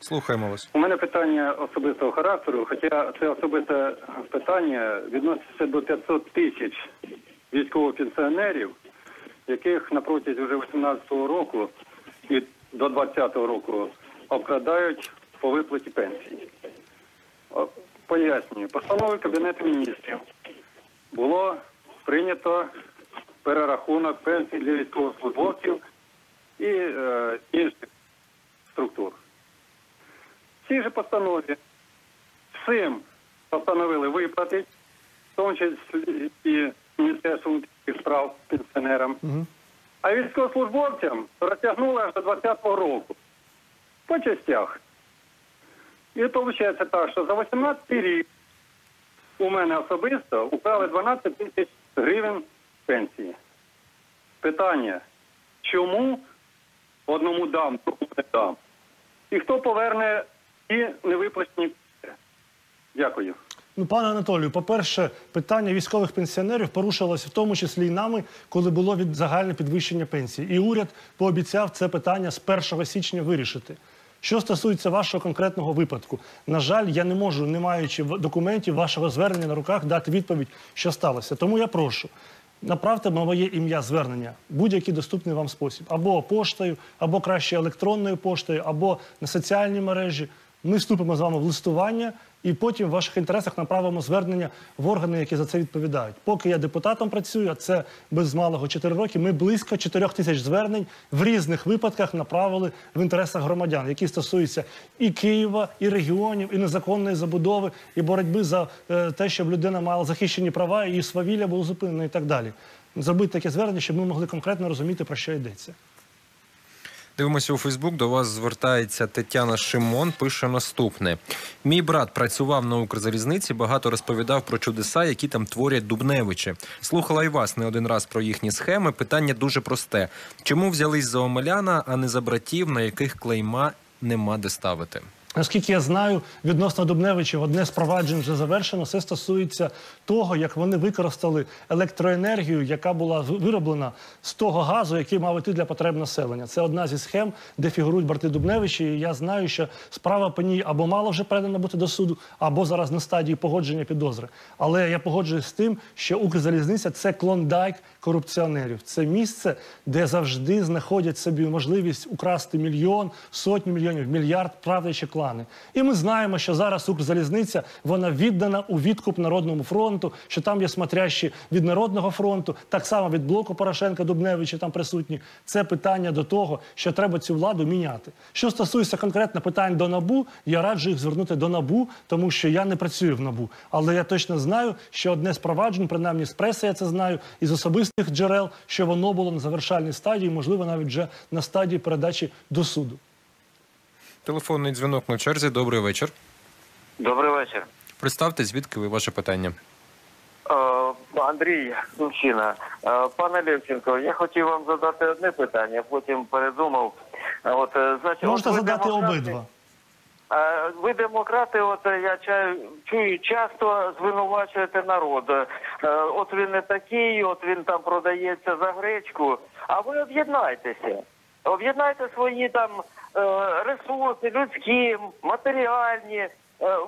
Слухаємо вас. У мене питання особистого характеру, хоча це особисте питання відноситься до 500 тисяч військових пенсіонерів, яких на протязі вже 18-го року і до 20-го року обкрадають по виплаті пенсії. Пояснюю, постановою Кабінету міністрів було прийнято перерахунок пенсій для військовослужбовців і е, інших структур. Цій же постанові всім постановили виплати, в тому числі і Міністерству внутрішніх справ пенсіонерам. А військовослужбовцям розтягнули аж до 20-го року. По частях. І виходить так, що за 18 рік у мене особисто украли 12 тисяч гривень пенсії. Питання, чому одному дам, другому не дам? І хто поверне ті невиплачені? Дякую. Ну, пане Анатолію, по-перше, питання військових пенсіонерів порушилося в тому числі і нами, коли було від загальне підвищення пенсії. І уряд пообіцяв це питання з 1 січня вирішити. Що стосується вашого конкретного випадку, на жаль, я не можу, не маючи документів вашого звернення на руках, дати відповідь, що сталося. Тому я прошу. Направте на моє ім'я звернення будь-який доступний вам спосіб, або поштою, або краще електронною поштою, або на соціальні мережі. Ми вступимо з вами в листування і потім в ваших інтересах направимо звернення в органи, які за це відповідають. Поки я депутатом працюю, а це без малого 4 роки. Ми близько 4 тисяч звернень в різних випадках направили в інтересах громадян, які стосуються і Києва, і регіонів, і незаконної забудови, і боротьби за е, те, щоб людина мала захищені права, і свавілля було зупинено і так далі. Зробити таке звернення, щоб ми могли конкретно розуміти, про що йдеться. Дивимося у Фейсбук. До вас звертається Тетяна Шимон. Пише наступне: мій брат працював на Укрзалізниці, багато розповідав про чудеса, які там творять Дубневичі. Слухала і вас не один раз про їхні схеми. Питання дуже просте: чому взялись за Омеляна, а не за братів, на яких клейма нема де ставити? Наскільки я знаю, відносно Дубневичів одне з проваджень вже завершено. Це стосується того, як вони використали електроенергію, яка була вироблена з того газу, який мав іти для потреб населення. Це одна зі схем, де фігурують брати Дубневичі. І я знаю, що справа по ній або мала вже передана бути до суду, або зараз на стадії погодження підозри. Але я погоджуюсь з тим, що Укрзалізниця це клондайк корупціонерів. Це місце, де завжди знаходять собі можливість украсти мільйон, сотні мільйонів, мільярд правлячі клани. І ми знаємо, що зараз Укрзалізниця вона віддана у відкуп Народному фронту, що там є смотрящі від Народного фронту, так само від блоку Порошенка Дубневича там присутні. Це питання до того, що треба цю владу міняти. Що стосується конкретно питань до набу, я раджу їх звернути до набу, тому що я не працюю в набу. Але я точно знаю, що одне з проваджень, принаймні з преси, я це знаю, із особистих джерел, що воно було на завершальній стадії, можливо, навіть вже на стадії передачі до суду. Телефонний дзвінок на черзі. Добрий вечір. Добрий вечір. Представте, звідки ви ваше питання? Е, Андрій Сумщина. Е, Пане Левченко, я хотів вам задати одне питання, потім передумав. Е, От, значить, Можете от ви задати демократи- обидва. Ви демократи, от я чую, часто звинувачуєте народ. От він не такий, от він там продається за гречку. А ви об'єднайтеся. Об'єднайте свої там ресурси, людські, матеріальні,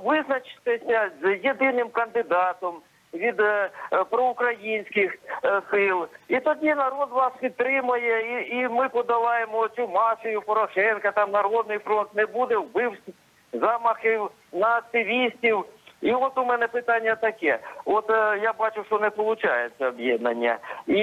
визначитися з єдиним кандидатом від е, е, проукраїнських е, сил. І тоді народ вас підтримує, і, ми подолаємо цю мафію Порошенка, там Народний фронт не буде вбивств, замахів на активістів. І от у мене питання таке: от е, я бачу, що не виходить об'єднання, і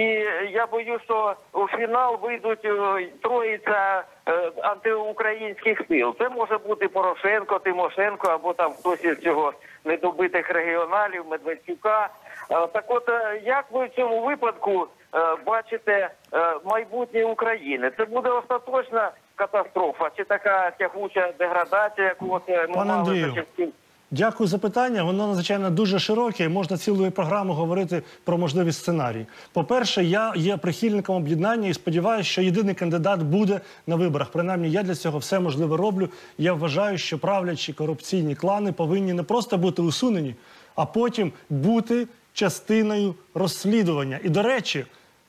я боюсь, що у фінал вийдуть е, троїця е, антиукраїнських сил. Це може бути Порошенко, Тимошенко або там хтось із цього недобитих регіоналів, Медведчука. Е, Так от, е, як ви в цьому випадку е, бачите е, майбутнє України? Це буде остаточна катастрофа, чи така тягуча деградація, яку от е, ми Пане мали Андрію, за часів Дякую за питання. Воно надзвичайно дуже широке. Можна цілою програму говорити про можливі сценарії. По-перше, я є прихильником об'єднання і сподіваюся, що єдиний кандидат буде на виборах. Принаймні, я для цього все можливе роблю. Я вважаю, що правлячі корупційні клани повинні не просто бути усунені, а потім бути частиною розслідування. І до речі,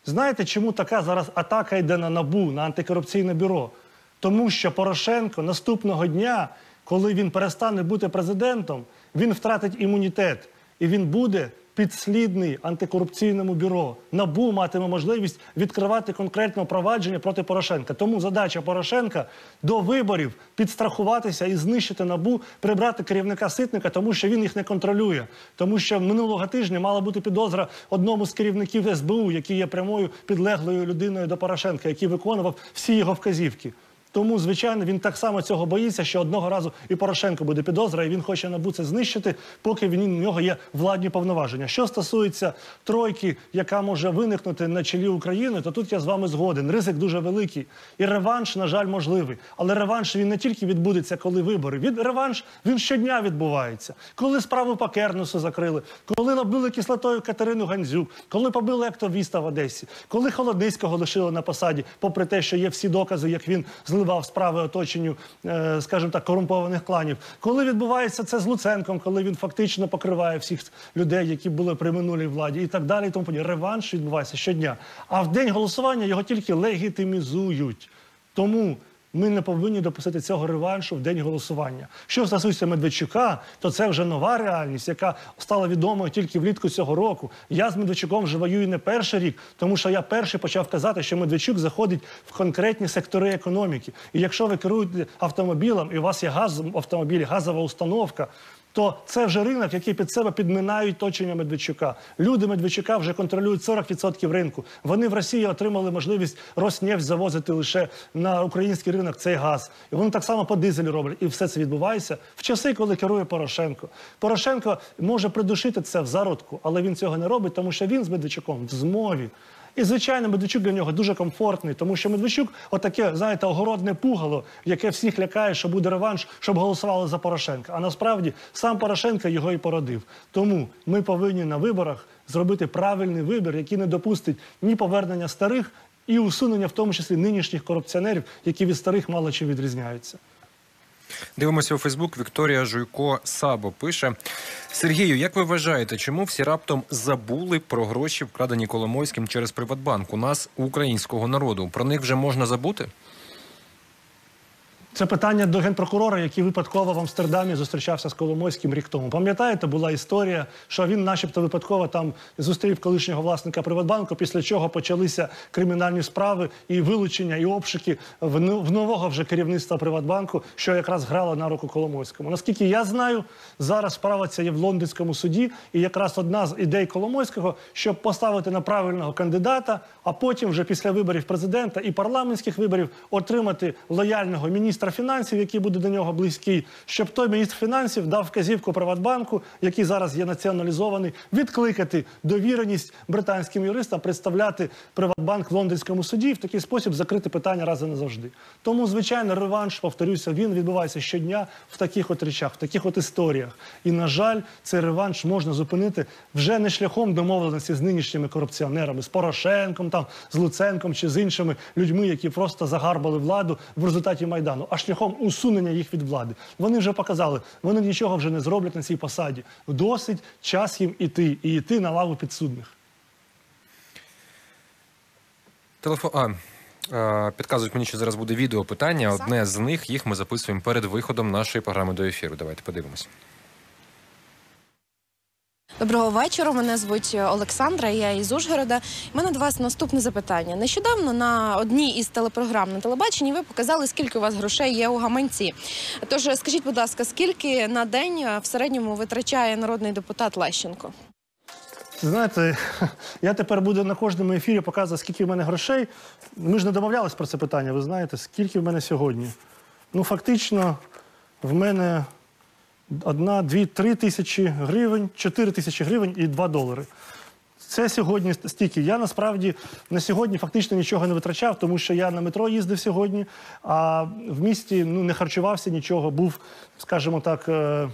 знаєте, чому така зараз атака йде на набу, на антикорупційне бюро? Тому що Порошенко наступного дня, коли він перестане бути президентом, він втратить імунітет і він буде підслідний антикорупційному бюро. Набу матиме можливість відкривати конкретне провадження проти Порошенка. Тому задача Порошенка до виборів підстрахуватися і знищити набу, прибрати керівника ситника, тому що він їх не контролює. Тому що минулого тижня мала бути підозра одному з керівників СБУ, який є прямою підлеглою людиною до Порошенка, який виконував всі його вказівки. Тому, звичайно, він так само цього боїться, що одного разу і Порошенко буде підозра, і він хоче набу це знищити, поки він у нього є владні повноваження. Що стосується тройки, яка може виникнути на чолі України, то тут я з вами згоден. Ризик дуже великий. І реванш, на жаль, можливий. Але реванш він не тільки відбудеться, коли вибори. Від реванш він щодня відбувається. Коли справу по Кернусу закрили, коли набили кислотою Катерину Гандзюк, коли побили актовіста в Одесі, коли Холодницького лишили на посаді, попри те, що є всі докази, як він зливав справи оточенню, е, скажімо так, корумпованих кланів. Коли відбувається це з Луценком, коли він фактично покриває всіх людей, які були при минулій владі, і так далі. І тому подібне. Реванш відбувається щодня. А в день голосування його тільки легітимізують. Тому ми не повинні допустити цього реваншу в день голосування. Що стосується Медведчука, то це вже нова реальність, яка стала відомою тільки влітку цього року. Я з Медведчуком вже воюю не перший рік, тому що я перший почав казати, що Медведчук заходить в конкретні сектори економіки. І якщо ви керуєте автомобілем, і у вас є газ автомобілі, газова установка. То це вже ринок, який під себе підминають точення Медведчука. Люди Медведчука вже контролюють 40% ринку. Вони в Росії отримали можливість Роснефть завозити лише на український ринок цей газ. І вони так само по дизелю роблять. І все це відбувається в часи, коли керує Порошенко. Порошенко може придушити це в зародку, але він цього не робить, тому що він з Медведчуком в змові. І, звичайно, Медведчук для нього дуже комфортний, тому що Медведчук отаке, знаєте, огородне пугало, яке всіх лякає, що буде реванш, щоб голосували за Порошенка. А насправді сам Порошенко його і породив. Тому ми повинні на виборах зробити правильний вибір, який не допустить ні повернення старих, і усунення, в тому числі нинішніх корупціонерів, які від старих мало чи відрізняються. Дивимося у Фейсбук. Вікторія Жуйко Сабо пише: Сергію, як ви вважаєте, чому всі раптом забули про гроші, вкрадені Коломойським через Приватбанк? У нас українського народу про них вже можна забути? Це питання до генпрокурора, який випадково в Амстердамі зустрічався з Коломойським рік тому. Пам'ятаєте, була історія, що він, начебто, випадково там зустрів колишнього власника Приватбанку, після чого почалися кримінальні справи і вилучення, і обшуки в, ну- в нового вже керівництва Приватбанку, що якраз грало на руку Коломойському. Наскільки я знаю, зараз справа ця є в лондонському суді, і якраз одна з ідей Коломойського, щоб поставити на правильного кандидата, а потім вже після виборів президента і парламентських виборів отримати лояльного міністра фінансів, який буде до нього близький, щоб той міністр фінансів дав вказівку Приватбанку, який зараз є націоналізований, відкликати довіреність британським юристам, представляти Приватбанк в лондонському суді і в такий спосіб закрити питання раз і назавжди. Тому, звичайно, реванш, повторюся, він відбувається щодня в таких от речах, в таких от історіях. І, на жаль, цей реванш можна зупинити вже не шляхом домовленості з нинішніми корупціонерами, з Порошенком, там, з Луценком чи з іншими людьми, які просто загарбали владу в результаті Майдану, а шляхом усунення їх від влади. Вони вже показали, вони нічого вже не зроблять на цій посаді. Досить час їм іти і йти на лаву підсудних. Телефон. Підказують мені, що зараз буде відео питання. Одне з них їх ми записуємо перед виходом нашої програми до ефіру. Давайте подивимось. Доброго вечора. Мене звуть Олександра. Я із Ужгорода. У мене до вас наступне запитання. Нещодавно на одній із телепрограм на телебаченні ви показали, скільки у вас грошей є у гаманці. Тож скажіть, будь ласка, скільки на день в середньому витрачає народний депутат Лещенко? Знаєте, я тепер буду на кожному ефірі показувати, скільки в мене грошей. Ми ж не домовлялись про це питання, ви знаєте, скільки в мене сьогодні. Ну, фактично, в мене одна, дві, три тисячі гривень, чотири тисячі гривень і два долари. Це сьогодні стільки. Я насправді на сьогодні фактично нічого не витрачав, тому що я на метро їздив сьогодні, а в місті ну, не харчувався нічого, був, скажімо так, е,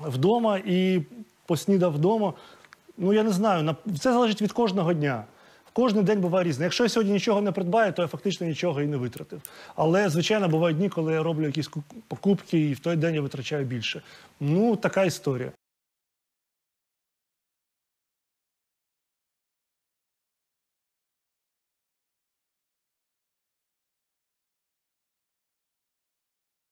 вдома і поснідав вдома. Ну я не знаю, це залежить від кожного дня. Кожен день буває різний. Якщо я сьогодні нічого не придбаю, то я фактично нічого і не витратив. Але, звичайно, бувають дні, коли я роблю якісь покупки, і в той день я витрачаю більше. Ну, така історія.